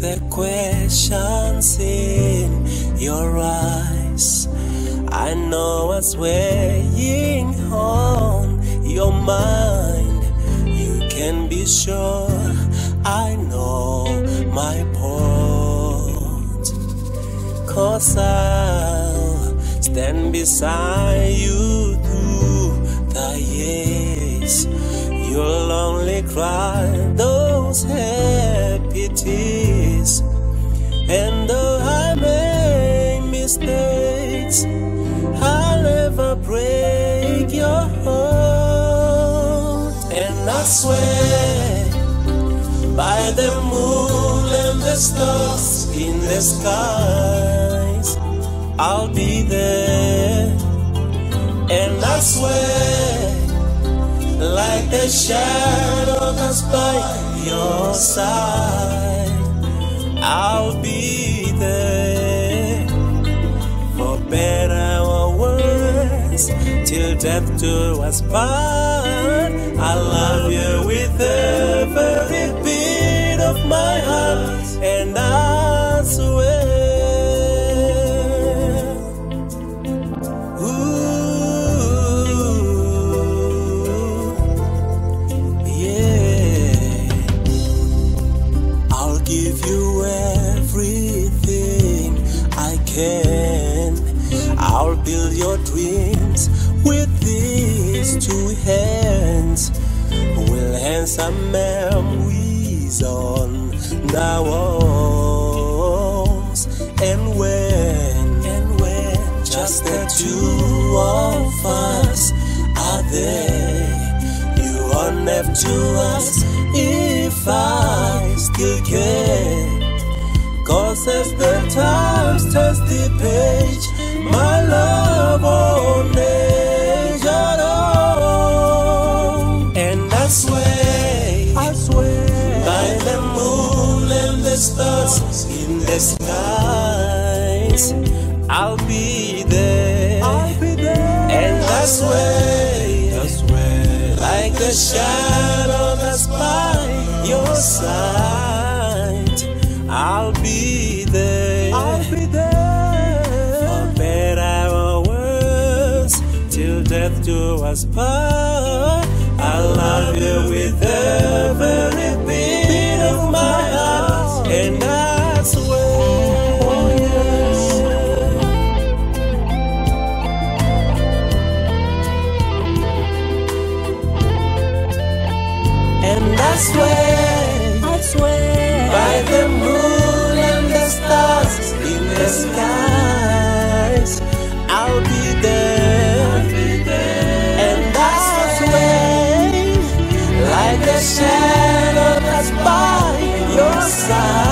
the questions in your eyes. I know what's weighing on your mind. You can be sure I know my point. Cause I'll stand beside you through the years. You'll only cry those happy tears. And though I make mistakes, never break your heart. And I swear by the moon and the stars in the skies, I'll be there. And I swear like the shadow that's by your side. I'll be there for better death do us part. I love you with every beat of my heart, and I swear. Ooh, yeah. I'll give you everything I can. I'll build your dreams Some memories on the walls. And when, and when just the two of us are there, you are left to us if I still care. Cause as the times stars in the skies, I'll be there. I'll be there. And that's where, swear, like the shadow that's by your side, I'll be there. I'll be there. For better or worse, till death do us part. I love you with every swear, I swear, by the moon and the stars in the skies, I'll be there. And I swear, like shadow that's by your side.